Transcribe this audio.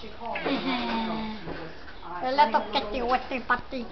Mm-hmm. Let us get you. wet, the party,